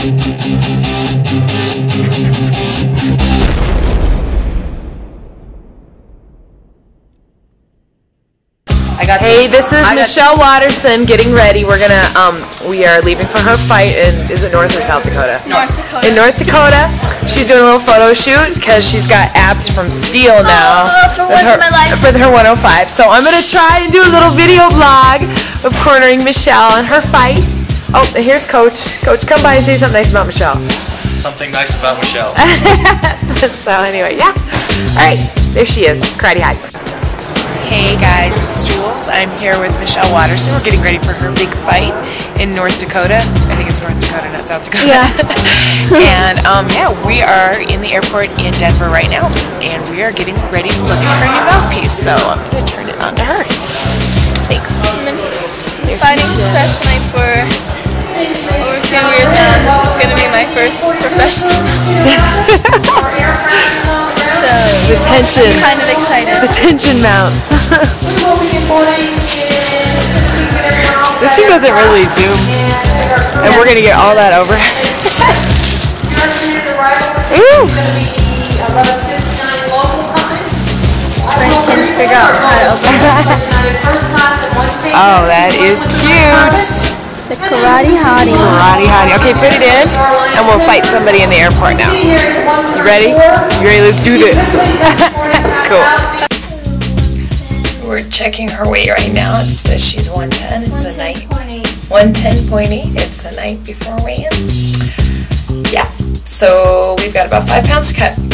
Hey, this is Michelle Waterson getting ready. We're gonna, um, we are leaving for her fight in, is it North or South Dakota? North Dakota. In North Dakota. She's doing a little photo shoot because she's got abs from steel now. Oh, for once her, in my life. With her 105. So I'm gonna try and do a little video blog of cornering Michelle and her fight. Oh, here's Coach. Coach, come by and say something nice about Michelle. Something nice about Michelle. so anyway, yeah. All right, there she is. Karate high. Hey guys, it's Jules. I'm here with Michelle Waterson. We're getting ready for her big fight in North Dakota. I think it's North Dakota, not South Dakota. Yeah. and um, yeah, we are in the airport in Denver right now, and we are getting ready to look at her new mouthpiece. So I'm going to turn it on to her. Thanks. Fighting professionally first so The tension. kind of excited. The tension mounts. this thing doesn't really zoom. And we're gonna get all that over. Ooh. oh, that is cute. The karate hottie. Karate hottie. Okay, put it in, and we'll fight somebody in the airport now. You ready? You ready? Let's do this. cool. We're checking her weight right now. It says she's 110. It's the night 110.8. It's the night before weigh-ins. Yeah. So we've got about five pounds to cut.